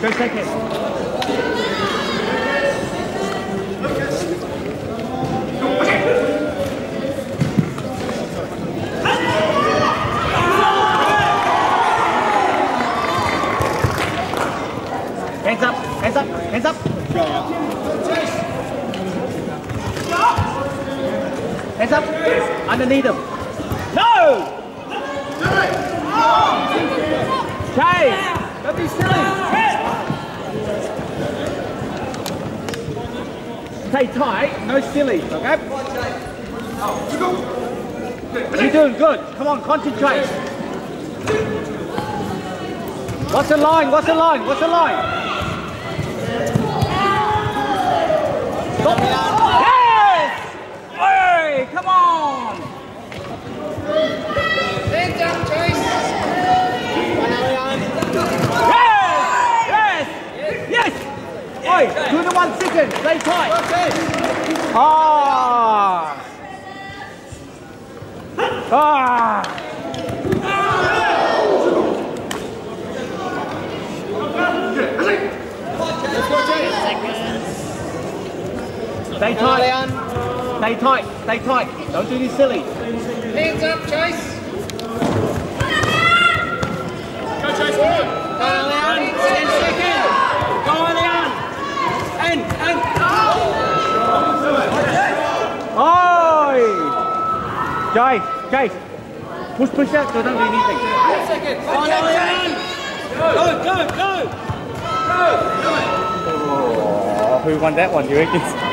Go. Hands up, hands up, hands up. Hands up, underneath them. No! Chase, don't be silly. Stay tight, no silly, okay? You're doing good. Come on, concentrate. What's the line? What's the line? What's the line? Stop. Yes! Hey, come on! Yes! Yes! Yes! Oi, one second. Stay tight. Ah! Ah! Stay tight. Leon. Stay tight. Stay tight. Don't do this silly. Hands up, Chase. Go Chase, forward. Go, Leon. Ten seconds. Go on, Leon. And, and. Oi! Jay, Jay. Push, push out so don't do anything. Ten seconds. Go on, Leon. Go, go, go. Oh, who won that one, you reckon?